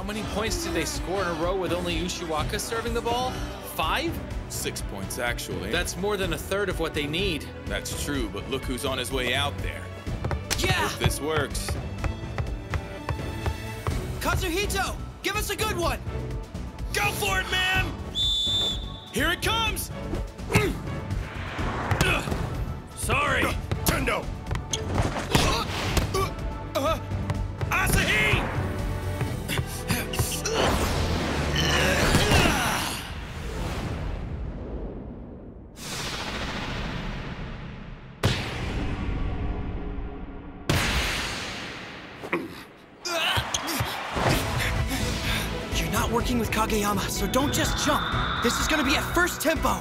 How many points did they score in a row with only Ushiwaka serving the ball? Five? Six points, actually. That's more than a third of what they need. That's true, but look who's on his way out there. Yeah! Hope this works. Kazuhito, give us a good one! Go for it, man! Here it comes! You're not working with Kageyama, so don't just jump. This is gonna be at first tempo.